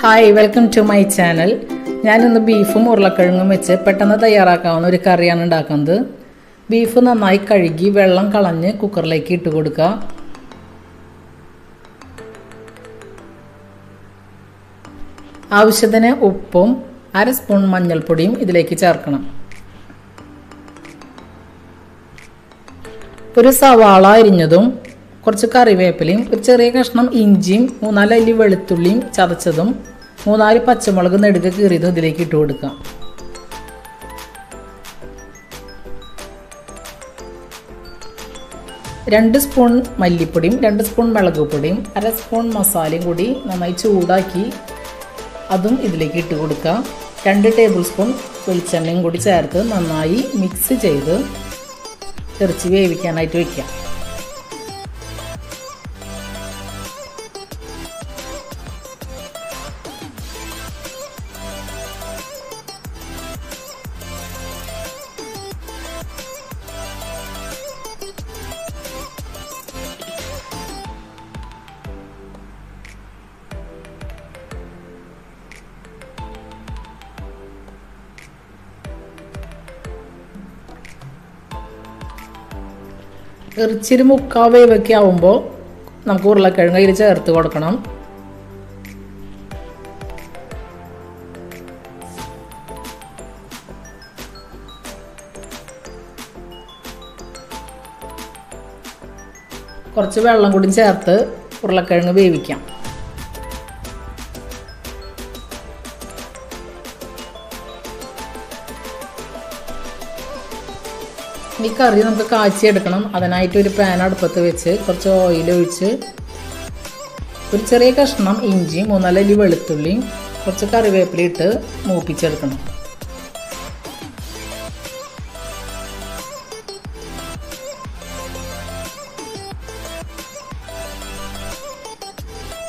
Hi welcome to my channel ഞാനിന്ന് ബീഫും ഉരുളക്കിഴങ്ങും വെച്ച് പെട്ടെന്ന് തയ്യാറാക്കാവുന്ന ഒരു കറിയാണ് ഉണ്ടാക്കുന്നത്. ബീഫ് നന്നായി കഴുകി വെള്ളം കളഞ്ഞ് കുക്കറിലേക്ക് ഇട്ട് കൊടുക്കുക. ആവശ്യത്തിന് ഉപ്പും അര സ്പൂൺ മഞ്ഞൾപ്പൊടിയും ഇതിലേക്ക് ചേർക്കണം. ഒരു സവാള അരിഞ്ഞതും കുറച്ച് കറിവേപ്പിലയും ഒരു ചെറിയ കഷ്ണം ഇഞ്ചിയും മൂന്നാൽ അല്ലി വെളുത്തുള്ളിയും ചതച്ചതും മൂന്നാൽ പച്ചമുളക് നെടുക കീറിയതും ഇതിലേക്ക് ഇട്ട് കൊടുക്കാം രണ്ട് സ്പൂൺ മല്ലിപ്പൊടിയും രണ്ട് സ്പൂൺ മുളക് പൊടിയും അര സ്പൂൺ മസാലയും കൂടി നന്നായി ചൂടാക്കി അതും ഇതിലേക്ക് ഇട്ട് കൊടുക്കുക. രണ്ട് ടേബിൾ സ്പൂൺ വെളിച്ചെണ്ണയും കൂടി ചേർത്ത് നന്നായി മിക്സ് ചെയ്ത് തെറിച്ച് വേവിക്കാനായിട്ട് വയ്ക്കാം ഇറച്ചിരി മുക്കാൽ വേവൊക്കെ ആവുമ്പോൾ നമുക്ക് ഉരുളക്കിഴങ്ങ് അതിൽ ചേർത്ത് കൊടുക്കണം. കുറച്ച് വെള്ളം കൂടി ചേർത്ത് ഉരുളക്കിഴങ്ങ് വേവിക്കാം. ഈ കറി നമുക്ക് കാച്ചിയെടുക്കണം. അതിനായിട്ട് ഒരു പാൻ അടുപ്പത്ത് വെച്ച് കുറച്ച് ഓയിൽ ഒഴിച്ച് ഒരു ചെറിയ കഷ്ണം ഇഞ്ചി മൂന്നാലല്ലി വെളുത്തുള്ളിയും കുറച്ച് കറിവേപ്പില ഇട്ട് മൂപ്പിച്ചെടുക്കണം.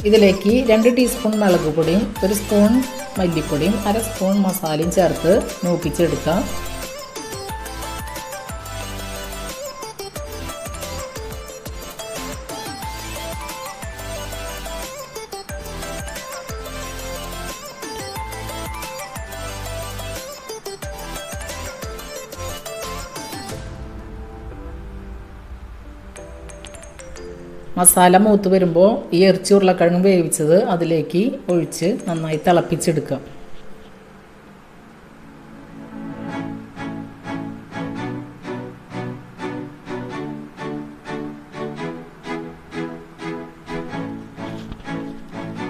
ഇതിലേക്ക് രണ്ട് ടീസ്പൂൺ മുളക് പൊടിയും ഒരു സ്പൂൺ മല്ലിപ്പൊടിയും അര സ്പൂൺ മസാലയും ചേർത്ത് മൂപ്പിച്ചെടുക്കാം. മസാല മൂത്ത് വരുമ്പോൾ ഈ ഇറച്ചി ഉരുളക്കിഴങ്ങ് വേവിച്ചത് അതിലേക്ക് ഒഴിച്ച് നന്നായി തിളപ്പിച്ചെടുക്കുക.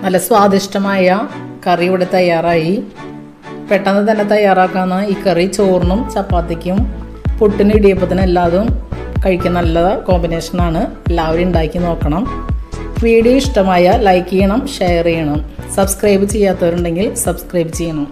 നല്ല സ്വാദിഷ്ടമായ കറി ഇവിടെ തയ്യാറായി. പെട്ടെന്ന് തന്നെ തയ്യാറാക്കാവുന്ന ഈ കറി ചോറിനും ചപ്പാത്തിക്കും പുട്ടിനും ഇടിയപ്പത്തിനും എല്ലാതും കഴിക്കാൻ നല്ല കോമ്പിനേഷനാണ് എല്ലാവരും ഉണ്ടാക്കി നോക്കണം. വീഡിയോ ഇഷ്ടമായ ലൈക്ക് ചെയ്യണം ഷെയർ ചെയ്യണം. സബ്സ്ക്രൈബ് ചെയ്യാത്തവരുണ്ടെങ്കിൽ സബ്സ്ക്രൈബ് ചെയ്യണം.